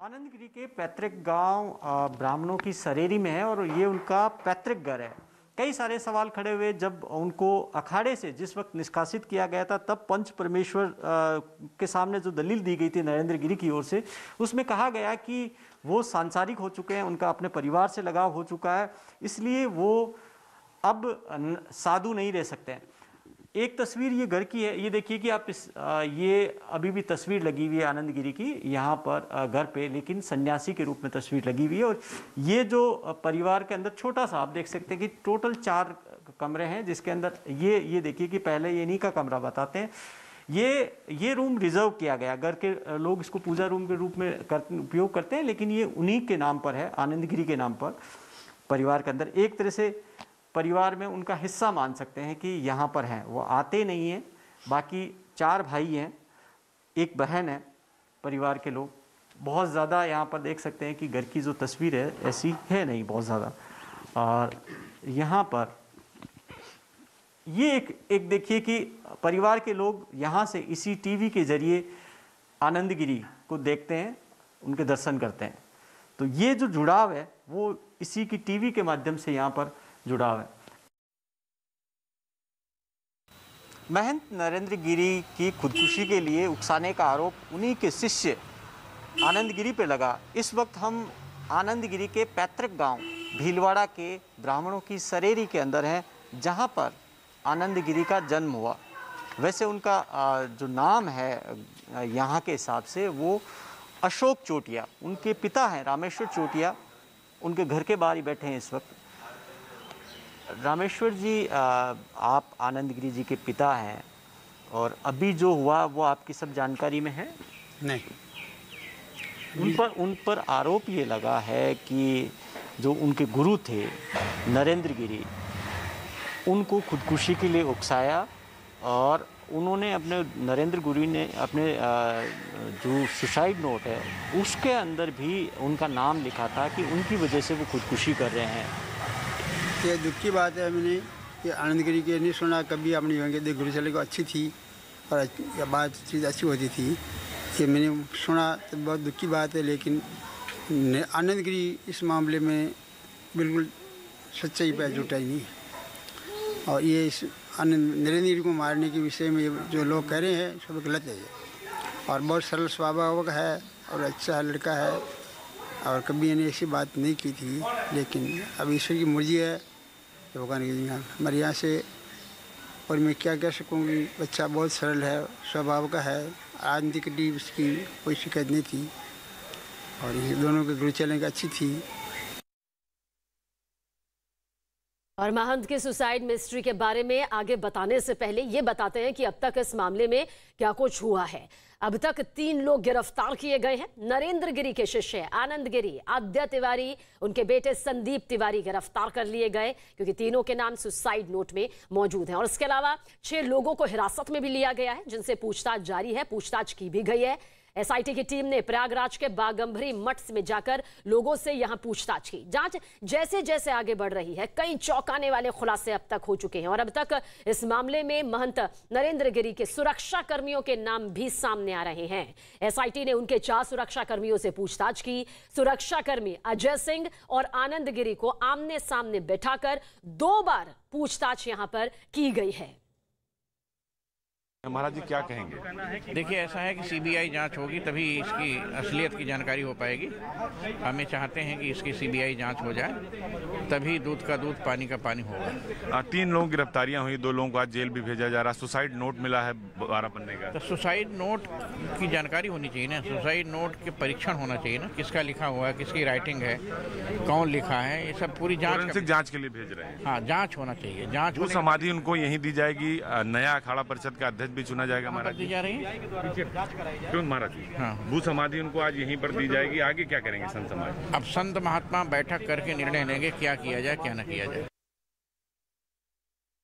आनंद गिरी के पैतृक गाँव ब्राह्मणों की सरेरी में है और ये उनका पैतृक घर है। कई सारे सवाल खड़े हुए जब उनको अखाड़े से जिस वक्त निष्कासित किया गया था, तब पंच परमेश्वर के सामने जो दलील दी गई थी नरेंद्र गिरी की ओर से, उसमें कहा गया कि वो सांसारिक हो चुके हैं, उनका अपने परिवार से लगाव हो चुका है, इसलिए वो अब साधु नहीं रह सकते हैं। एक तस्वीर ये घर की है। ये देखिए कि आप इस अ, ये अभी भी तस्वीर लगी हुई है आनंद गिरी की यहाँ पर घर पे लेकिन सन्यासी के रूप में तस्वीर लगी हुई है। और ये जो परिवार के अंदर छोटा सा आप देख सकते हैं कि टोटल चार कमरे हैं जिसके अंदर ये ये देखिए कि पहले ये इन्हीं का कमरा बताते हैं। ये ये रूम रिज़र्व किया गया। घर के लोग इसको पूजा रूम के रूप में कर, उपयोग करते हैं लेकिन ये उन्हीं के नाम पर है आनंद गिरी के नाम पर परिवार के अंदर। एक तरह से परिवार में उनका हिस्सा मान सकते हैं कि यहाँ पर हैं। वो आते नहीं हैं, बाकी चार भाई हैं, एक बहन है परिवार के लोग। बहुत ज़्यादा यहाँ पर देख सकते हैं कि घर की जो तस्वीर है, ऐसी है नहीं बहुत ज़्यादा। और यहाँ पर ये एक एक देखिए कि परिवार के लोग यहाँ से इसी टीवी के ज़रिए आनंदगिरी को देखते हैं, उनके दर्शन करते हैं। तो ये जो जुड़ाव है, वो इसी की टीवी के माध्यम से यहाँ पर जुड़ाव है। महंत नरेंद्र गिरी की खुदकुशी के लिए उकसाने का आरोप उन्हीं के शिष्य आनंद गिरी पे लगा। इस वक्त हम आनंद गिरी के पैतृक गाँव, भीलवाड़ा के ब्राह्मणों की सरेरी के अंदर हैं, जहाँ पर आनंद गिरी का जन्म हुआ। वैसे उनका जो नाम है, यहाँ के हिसाब से वो अशोक चोटिया, उनके पिता हैं रामेश्वर चोटिया, उनके घर के बाहर ही बैठे हैं इस वक्त। रामेश्वर जी आप आनंद गिरी जी के पिता हैं और अभी जो हुआ वो आपकी सब जानकारी में है? नहीं। उन पर उन पर आरोप ये लगा है कि जो उनके गुरु थे नरेंद्र गिरी उनको खुदकुशी के लिए उकसाया और उन्होंने अपने नरेंद्र गुरु ने अपने जो सुसाइड नोट है उसके अंदर भी उनका नाम लिखा था कि उनकी वजह से वो खुदकुशी कर रहे हैं। ये दुख की बात है मैंने कि आनंद गिरी के नहीं सुना कभी अपनी गुरु चले को अच्छी थी और बात चीज़ अच्छी होती थी कि मैंने सुना तो बहुत दुख की बात है लेकिन न- आनंद गिरी इस मामले में बिल्कुल सच्चाई पे जुटा ही नहीं है और ये इस आनंद नरेंद्र गिरी को मारने के विषय में जो लोग कह रहे हैं सब गलत है और बहुत सरल स्वभाव है और अच्छा लड़का है और कभी मैंने ऐसी बात नहीं की थी, लेकिन अब ईश्वर की मर्ज़ी है तो भगवान की हमारे यहाँ से, और मैं क्या कह सकूँगी बच्चा बहुत सरल है, स्वभाव का है आंधी डी उसकी कोई शिकायत नहीं थी। और ये दोनों की गुरु चलेंगे अच्छी थी। और महंत की सुसाइड मिस्ट्री के बारे में आगे बताने से पहले ये बताते हैं कि अब तक इस मामले में क्या कुछ हुआ है। अब तक तीन लोग गिरफ़्तार किए गए हैं। नरेंद्र गिरी के शिष्य आनंद गिरी, आद्य तिवारी, उनके बेटे संदीप तिवारी गिरफ़्तार कर लिए गए, क्योंकि तीनों के नाम सुसाइड नोट में मौजूद हैं। और इसके अलावा छह लोगों को हिरासत में भी लिया गया है, जिनसे पूछताछ जारी है। पूछताछ की भी गई है। एसआईटी की टीम ने प्रयागराज के बागंभरी मठ में जाकर लोगों से यहाँ पूछताछ की। जाँच जैसे जैसे आगे बढ़ रही है, कई चौंकाने वाले खुलासे अब तक हो चुके हैं और अब तक इस मामले में महंत नरेंद्र गिरी के सुरक्षा कर्मियों के नाम भी सामने आ रहे हैं। एसआईटी ने उनके चार सुरक्षा कर्मियों से पूछताछ की। सुरक्षा कर्मी अजय सिंह और आनंद गिरी को आमने सामने बैठाकर दो बार पूछताछ यहाँ पर की गई है। महाराज जी क्या कहेंगे? देखिए ऐसा है कि सीबीआई जाँच होगी तभी इसकी असलियत की जानकारी हो पाएगी। हमें चाहते हैं कि इसकी सीबीआई जाँच हो जाए तभी दूध का दूध पानी का पानी होगा। तीन लोगों की गिरफ्तारियाँ हुई दो लोगों को आज जेल भी भेजा जा रहा है। सुसाइड नोट मिला है बारह पन्ने का। तो सुसाइड नोट की जानकारी होनी चाहिए ना। सुसाइड नोट के परीक्षण होना चाहिए ना। किसका लिखा हुआ है किसकी राइटिंग है कौन लिखा है ये सब पूरी जाँच जाँच के लिए भेज रहे हैं। हाँ जाँच होना चाहिए। जाँच समाधि उनको यहीं दी जाएगी नया अखाड़ा परिषद का अध्यक्ष भी चुना जाएगा महाराज दी जी जा रही है? क्यों महाराज जी? हाँ। भू समाधि उनको आज यहीं पर दी जाएगी। आगे क्या करेंगे संत समाज? अब संत महात्मा बैठक करके निर्णय लेंगे क्या किया जाए क्या न किया जाए।